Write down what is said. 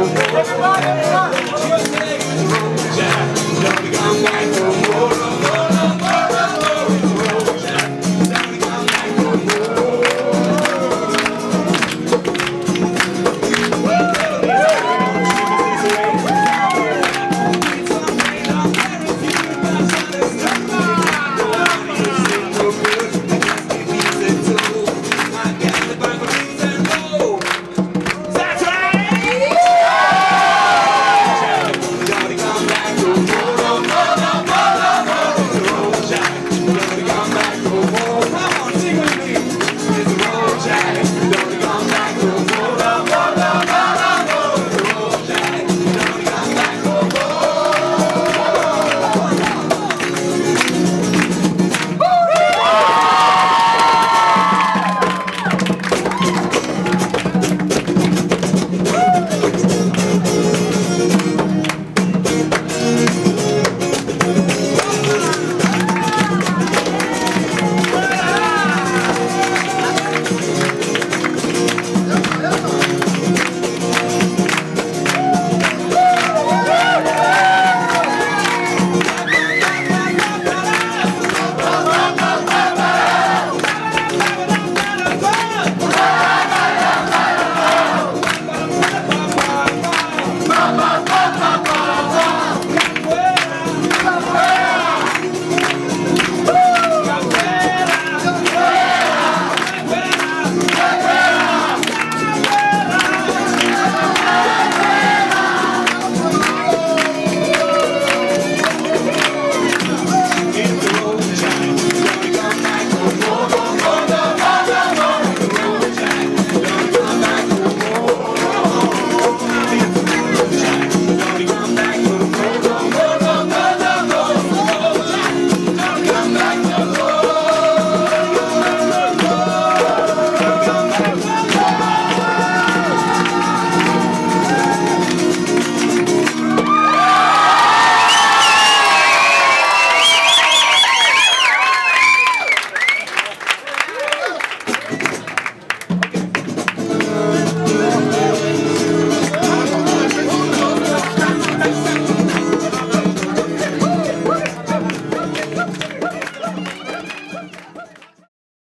Everybody, everybody.